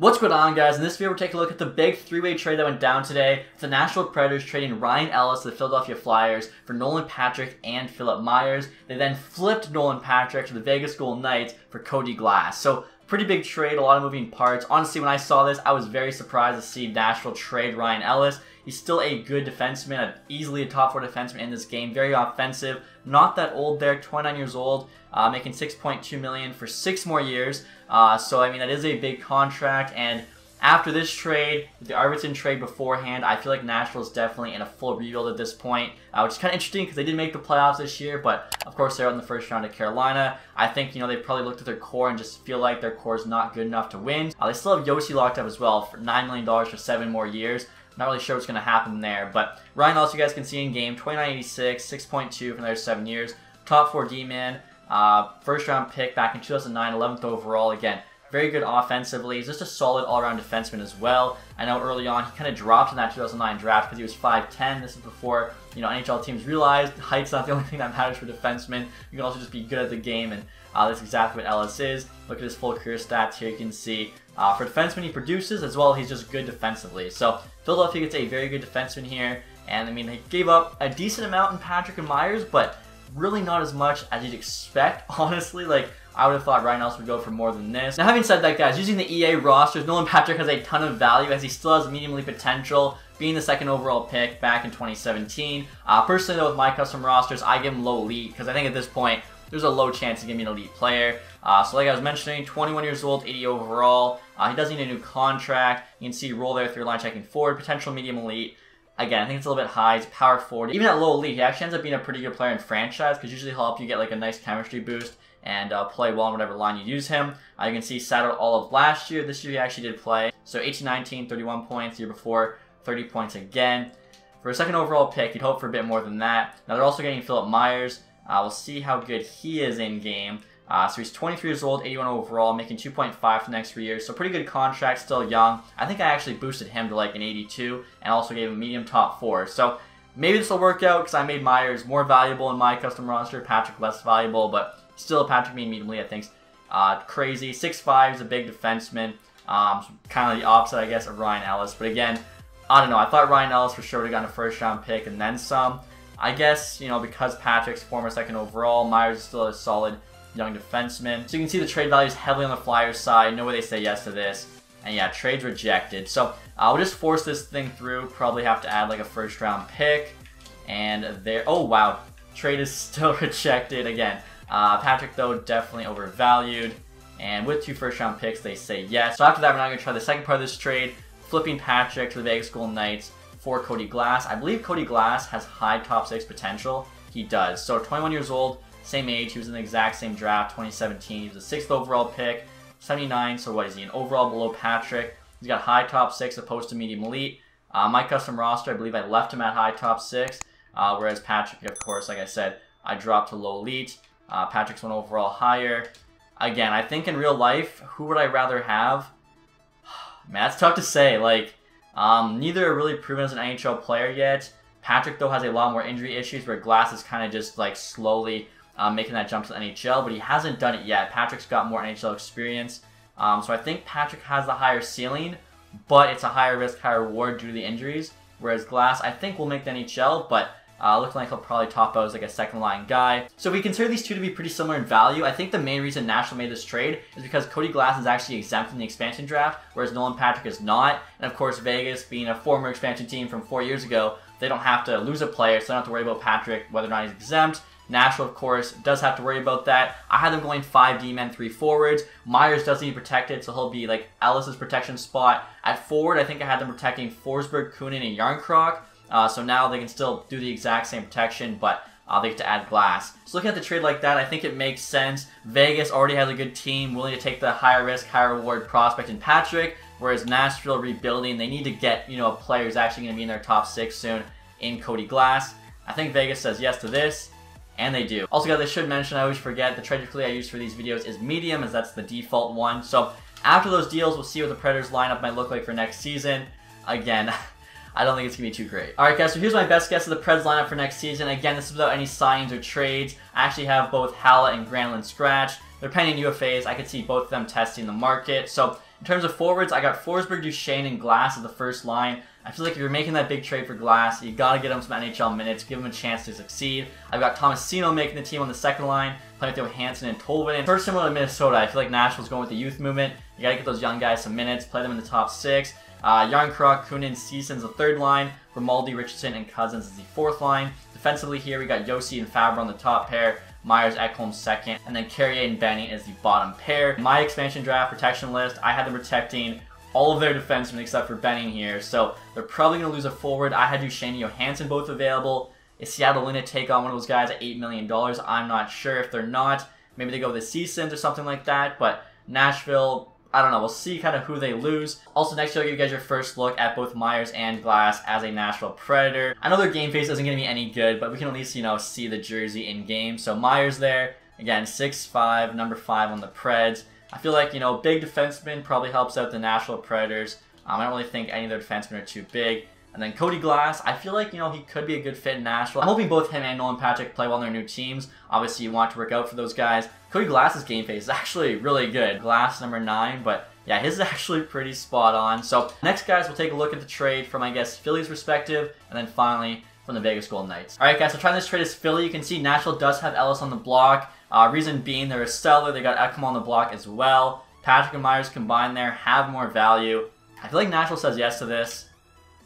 What's going on guys? In this video we're taking a look at the big three-way trade that went down today. It's The Nashville Predators trading Ryan Ellis to the Philadelphia Flyers for Nolan Patrick and Philippe Myers. They then flipped Nolan Patrick to the Vegas Golden Knights for Cody Glass. So pretty big trade, a lot of moving parts. Honestly, when I saw this, I was very surprised to see Nashville trade Ryan Ellis. He's still a good defenseman, easily a top four defenseman in this game. Very offensive, not that old there, 29 years old, uh, making 6.2 million for six more years. Uh, so I mean that is a big contract, and after this trade, the Arvidsson trade beforehand, I feel like Nashville is definitely in a full rebuild at this point, uh, which is kind of interesting because they did make the playoffs this year, but of course they're in the first round of Carolina. I think, you know, they probably looked at their core and just feel like their core is not good enough to win. Uh, they still have Josi locked up as well for $9 million for seven more years. Not really sure what's going to happen there, but Ryan Ellis you guys can see in game, 2986, 6.2 for another seven years. Top 4 D-man, uh, first round pick back in 2009, 11th overall. Again, very good offensively. He's just a solid all-around defenseman as well. I know early on he kind of dropped in that 2009 draft because he was 5'10". This is before you know NHL teams realized height's not the only thing that matters for defensemen. You can also just be good at the game, and uh, that's exactly what Ellis is. Look at his full career stats here. You can see uh, for defenseman he produces as well. He's just good defensively. So Philadelphia gets a very good defenseman here. And I mean, they gave up a decent amount in Patrick and Myers, but really not as much as you'd expect, honestly. Like, I would have thought Ryan Ellis would go for more than this. Now, having said that, guys, using the EA rosters, Nolan Patrick has a ton of value as he still has medium elite potential, being the second overall pick back in 2017. Uh, personally, though, with my custom rosters, I give him low elite because I think at this point, there's a low chance to give me an elite player. Uh, so like I was mentioning, 21 years old, 80 overall. Uh, he does need a new contract. You can see roll there through line checking forward, potential medium elite. Again, I think it's a little bit high. He's power forward. Even at low elite, he actually ends up being a pretty good player in franchise because usually he'll help you get like a nice chemistry boost and uh, play well in whatever line you use him. Uh, you can see out all of last year. This year he actually did play. So 18-19, 31 points. Year before, 30 points again. For a second overall pick, you'd hope for a bit more than that. Now they're also getting Philippe Myers. Uh, we'll see how good he is in game. Uh, so he's 23 years old, 81 overall, making 2.5 for the next three years. So pretty good contract, still young. I think I actually boosted him to like an 82 and also gave him medium top four. So maybe this will work out because I made Myers more valuable in my custom roster, Patrick less valuable, but still a Patrick being mediumly I think uh, crazy. 6'5 is a big defenseman. Um, kind of the opposite, I guess, of Ryan Ellis. But again, I don't know. I thought Ryan Ellis for sure would have gotten a first round pick and then some. I guess, you know, because Patrick's former second overall, Myers is still a solid young defenseman. So you can see the trade value is heavily on the Flyers side. No way they say yes to this. And yeah, trade's rejected. So I'll just force this thing through. Probably have to add like a first round pick. And there, oh wow, trade is still rejected again. Uh, Patrick though, definitely overvalued. And with two first round picks, they say yes. So after that, we're now going to try the second part of this trade, flipping Patrick to the Vegas Golden Knights for Cody Glass. I believe Cody Glass has high top six potential. He does. So 21 years old, same age. He was in the exact same draft, 2017. He was a sixth overall pick, 79. So what is he? An overall below Patrick. He's got high top six opposed to medium elite. Uh, my custom roster, I believe I left him at high top six, uh, whereas Patrick, of course, like I said, I dropped to low elite. Uh, Patrick's one overall higher. Again, I think in real life, who would I rather have? Man, that's tough to say. Like, um, neither are really proven as an NHL player yet. Patrick, though, has a lot more injury issues where Glass is kind of just, like, slowly um, making that jump to the NHL, but he hasn't done it yet. Patrick's got more NHL experience. Um, so I think Patrick has the higher ceiling, but it's a higher risk, higher reward due to the injuries. Whereas Glass, I think, will make the NHL, but uh, looking like he'll probably top out as like a second line guy. So we consider these two to be pretty similar in value, I think the main reason Nashville made this trade is because Cody Glass is actually exempt in the expansion draft, whereas Nolan Patrick is not. And of course, Vegas, being a former expansion team from four years ago, they don't have to lose a player, so they don't have to worry about Patrick, whether or not he's exempt. Nashville, of course, does have to worry about that. I had them going 5 D-men, 3 forwards. Myers does need protected, so he'll be like Ellis's protection spot. At forward, I think I had them protecting Forsberg, Kunin, and Jarnkrok. Uh, so now they can still do the exact same protection, but uh, they get to add glass. So looking at the trade like that, I think it makes sense. Vegas already has a good team, willing to take the higher risk, higher reward prospect in Patrick, whereas Nashville rebuilding, they need to get, you know, a player who's actually going to be in their top six soon in Cody Glass. I think Vegas says yes to this, and they do. Also, guys, I should mention, I always forget, the trade I use for these videos is medium, as that's the default one. So after those deals, we'll see what the Predators lineup might look like for next season. Again, I don't think it's going to be too great. Alright guys, so here's my best guess of the Preds lineup for next season. Again, this is without any signs or trades. I actually have both Haula and Granlund scratched. They're pending UFAs. I could see both of them testing the market. So In terms of forwards, I got Forsberg, Duchene, and Glass as the first line. I feel like if you're making that big trade for Glass, you gotta get him some NHL minutes, give him a chance to succeed. I've got Tomasino making the team on the second line, playing with Johansen and Tolvanen. First similar to Minnesota, I feel like Nashville's going with the youth movement. You gotta get those young guys some minutes, play them in the top six. Uh, Järnkrok, Kunin, Sissons the third line. Grimaldi, Richardson, and Cousins is the fourth line. Defensively here, we got Josi and Fabbro on the top pair. Myers, Ekholm second, and then Carrier and Benning is the bottom pair. My expansion draft protection list, I had them protecting all of their defensemen except for Benning here, so they're probably going to lose a forward. I had Duchene and Johansen both available. Is Seattle going to take on one of those guys at $8 million? I'm not sure. If they're not, maybe they go with the Sissons or something like that, but Nashville I don't know. We'll see kind of who they lose. Also, next year, I'll give you guys your first look at both Myers and Glass as a Nashville Predator. I know their game face isn't going to be any good, but we can at least, you know, see the jersey in game. So Myers there, again, 6'5", number 5 on the Preds. I feel like, you know, big defenseman probably helps out the Nashville Predators. Um, I don't really think any of their defensemen are too big. And then Cody Glass, I feel like, you know, he could be a good fit in Nashville. I'm hoping both him and Nolan Patrick play well in their new teams. Obviously, you want to work out for those guys. Cody Glass's game face is actually really good. Glass number 9, but yeah, his is actually pretty spot on. So next, guys, we'll take a look at the trade from, I guess, Philly's perspective, and then finally from the Vegas Golden Knights. All right, guys, so trying this trade is Philly. You can see Nashville does have Ellis on the block. Uh, reason being, they're a seller. They got Ekholm on the block as well. Patrick and Myers combined there have more value. I feel like Nashville says yes to this,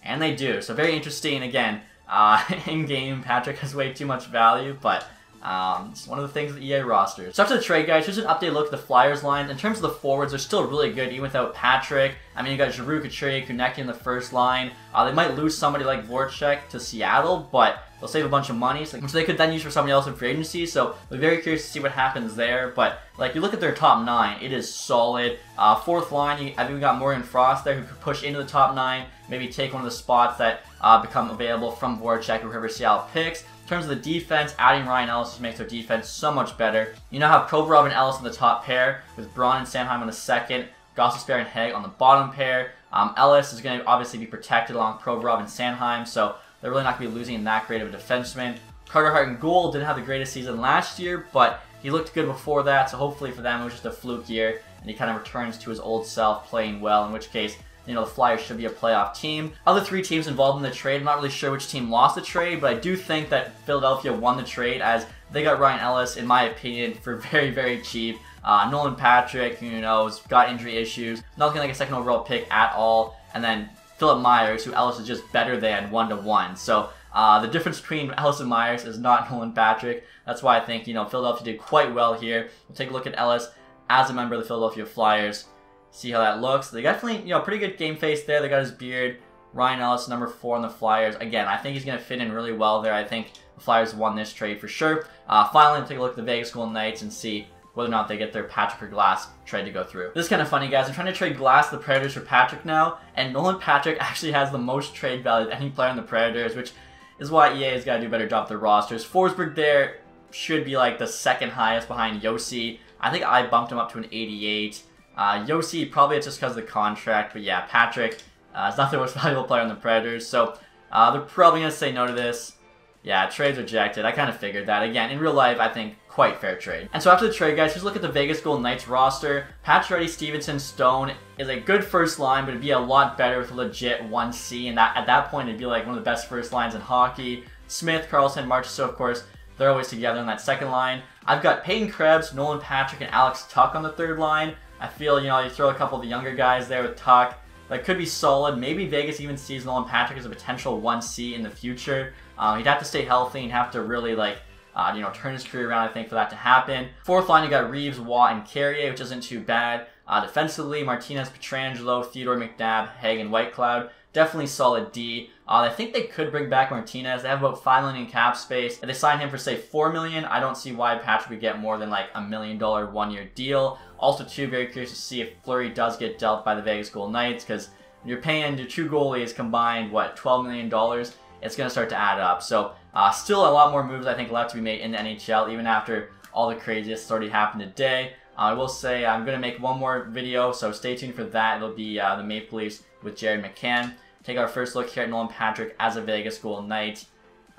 and they do. So very interesting. Again, uh, in game, Patrick has way too much value, but um, it's one of the things with EA rosters. So after the trade, guys, here's an update look at the Flyers line. In terms of the forwards, they're still really good, even without Patrick. I mean, you got Giroux, Couturier, Konecny in the first line. Uh, they might lose somebody like Voracek to Seattle, but they'll save a bunch of money, so, which they could then use for somebody else in free agency. So we're very curious to see what happens there. But like you look at their top nine, it is solid. Uh, fourth line, you, I think we got Morgan Frost there who could push into the top nine, maybe take one of the spots that uh, become available from Voracek or whoever Seattle picks. In terms of the defense, adding Ryan Ellis just makes their defense so much better. You now have Provorov and Ellis in the top pair, with Braun and Sanheim on the second, Gostisbehere and Hague on the bottom pair. Um, Ellis is going to obviously be protected along Provorov and Sanheim, so they're really not going to be losing that great of a defenseman. Carter Hart and Gould didn't have the greatest season last year, but he looked good before that, so hopefully for them it was just a fluke year, and he kind of returns to his old self playing well, in which case you know, the Flyers should be a playoff team. Other three teams involved in the trade, I'm not really sure which team lost the trade, but I do think that Philadelphia won the trade as they got Ryan Ellis, in my opinion, for very, very cheap. Uh, Nolan Patrick, you know, got injury issues, not looking like a second overall pick at all. And then Philippe Myers, who Ellis is just better than one to one. So uh, the difference between Ellis and Myers is not Nolan Patrick. That's why I think, you know, Philadelphia did quite well here. We'll take a look at Ellis as a member of the Philadelphia Flyers see how that looks. They definitely, you know, pretty good game face there. They got his beard. Ryan Ellis, number four on the Flyers. Again, I think he's going to fit in really well there. I think the Flyers won this trade for sure. Uh, finally, we'll take a look at the Vegas Golden Knights and see whether or not they get their Patrick or Glass trade to go through. This is kind of funny, guys. I'm trying to trade Glass the Predators for Patrick now, and Nolan Patrick actually has the most trade value of any player on the Predators, which is why EA has got to do a better job with their rosters. Forsberg there should be like the second highest behind Josi. I think I bumped him up to an 88. Uh, Josi, probably it's just because of the contract, but yeah, Patrick uh, is not the most valuable player on the Predators, so uh, they're probably going to say no to this. Yeah, trade's rejected. I kind of figured that. Again, in real life, I think quite fair trade. And so after the trade, guys, just look at the Vegas Golden Knights roster. Pacioretty, Stephenson, Stone is a good first line, but it'd be a lot better with a legit 1C, and that at that point, it'd be like one of the best first lines in hockey. Smith, Karlsson, Marchessault, of course, they're always together on that second line. I've got Peyton Krebs, Nolan Patrick, and Alex Tuch on the third line. I feel, you know, you throw a couple of the younger guys there with Tuch. that could be solid. Maybe Vegas even sees Nolan Patrick as a potential 1C in the future. Uh, he'd have to stay healthy and have to really, like, uh, you know, turn his career around, I think, for that to happen. Fourth line, you got Reaves, Watt, and Carrier, which isn't too bad. Uh, defensively, Martinez, Pietrangelo, Theodore McNabb, Hague, and Whitecloud. Definitely solid D. Uh, I think they could bring back Martinez. They have about five million in cap space. If they sign him for say four million, I don't see why Patrick would get more than like a million dollar one year deal. Also, too, very curious to see if Fleury does get dealt by the Vegas Golden Knights because you're paying your two goalies combined what twelve million dollars. It's going to start to add up. So, uh, still a lot more moves I think left to be made in the NHL, even after all the craziest already happened today. Uh, I will say I'm going to make one more video, so stay tuned for that. It'll be uh, the Maple Leafs with Jared McCann. Take our first look here at Nolan Patrick as a Vegas Golden Knight.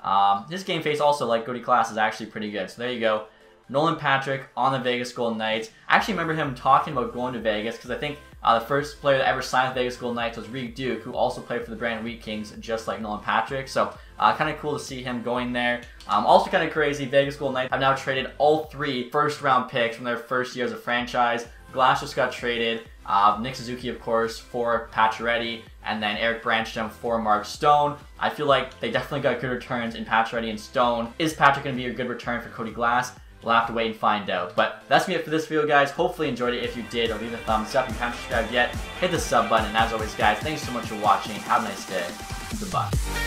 Um, his game face also, like Cody Glass, is actually pretty good. So there you go. Nolan Patrick on the Vegas Golden Knights. I actually remember him talking about going to Vegas because I think Uh, the first player that ever signed with Vegas Golden Knights was Reid Duke, who also played for the Brandon Wheat Kings, just like Nolan Patrick. So uh, kind of cool to see him going there. Um, also kind of crazy, Vegas Golden Knights have now traded all three first round picks from their first year as a franchise. Glass just got traded. Uh, Nick Suzuki, of course, for Pacioretty, and then Erik Brannstrom for Mark Stone. I feel like they definitely got good returns in Pacioretty and Stone. Is Patrick going to be a good return for Cody Glass? We'll have to wait and find out. But that's me it for this video, guys. Hopefully enjoyed it. If you did, or leave a thumbs up. If you haven't subscribed yet, hit the sub button. And as always, guys, thanks so much for watching. Have a nice day. Goodbye.